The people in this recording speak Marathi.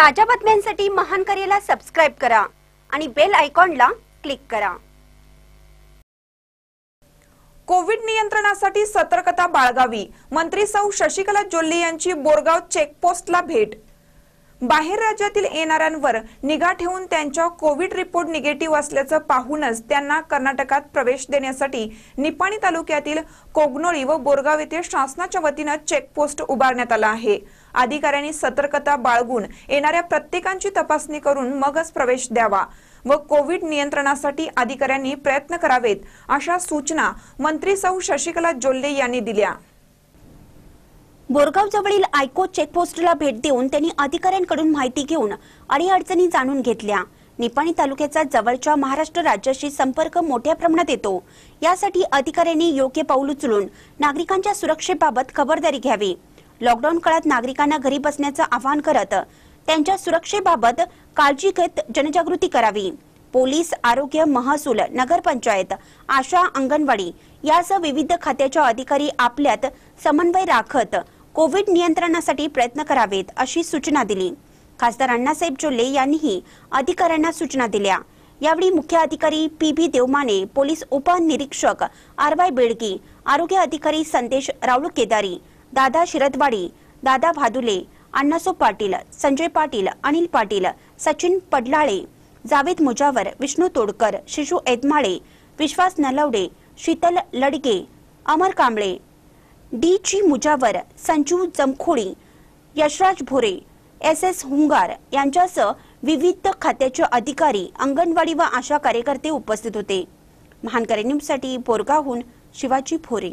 ताज्या बातम्यांसाठी महान करेला सबस्क्राईब करा आणि बेल आयकॉनला क्लिक करा. कोविड नियंत्रणासाठी सतर्कता बाळगावी. मंत्री सौ शशिकला जोल्ले यांची बोरगाव चेकपोस्टला भेट. बाहेर राज्यातील येणाऱ्यांवर निगा ठेवून त्यांच्या कोविड रिपोर्ट निगेटिव्ह असल्याचं पाहूनच त्यांना कर्नाटकात प्रवेश देण्यासाठी निपाणी तालुक्यातील कोगनोळी व बोरगाव येथे शासनाच्या वतीनं चेकपोस्ट उभारण्यात आला आहे. अधिकाऱ्यांनी सतर्कता बाळगून येणाऱ्या प्रत्येकांची तपासणी करून मगच प्रवेश द्यावा व कोविड नियंत्रणासाठी अधिकाऱ्यांनी प्रयत्न करावेत अशा सूचना मंत्री सौ शशिकला जोल्ले यांनी दिल्या. बोरगाव जवळील आयको चेकपोस्टला भेट देऊन त्यांनी अधिकाऱ्यांकडून माहिती घेऊन अडीअडचणी जाणून घेतल्या. निपाणी तालुक्याचा जवळच्या महाराष्ट्र राज्याशी संपर्क मोठ्या प्रमाणात येतो. यासाठी अधिकाऱ्यांनी योग्य पाऊल उचलून नागरिकांच्या सुरक्षेबाबत खबरदारी घ्यावी. लॉकडाऊन काळात नागरिकांना घरी बसण्याचं आवाहन करत त्यांच्या सुरक्षेबाबत काळजी घेत जनजागृती करावी. पोलीस आरोग्य महसूल नगरपंचायत आशा अंगणवाडी यासह विविध खात्याच्या अधिकारी आपल्यात समन्वय राखत कोविड नियंत्रणासाठी प्रयत्न करावेत अशी सूचना दिली. खासदार अण्णासाहेब जोल्ले यांनीही अधिकाऱ्यांना सूचना दिल्या. यावेळी मुख्य अधिकारी पी बी देवमाने पोलीस उपनिरीक्षक आर वाय बेडगी आरोग्य अधिकारी Sandesh Raul Kedari Dada Shirdwadi Dada Bhadule Annaso Patil Sanjay Patil Anil Patil Sachin Padlale Javed Mujawar Vishnu Todkar Shishu Edmale Vishwas Nalawade Sheetal Ladge Amar Kamble D G Mujawar Sanju Jamkhodi Yashraj Bhore S S Hungar यांच्यासह विविध खात्याचे अधिकारी अंगणवाडी व आशा कार्यकर्ते उपस्थित होते. महानकरे न्यूजसाठी बोरगावहून शिवाजी भोरे.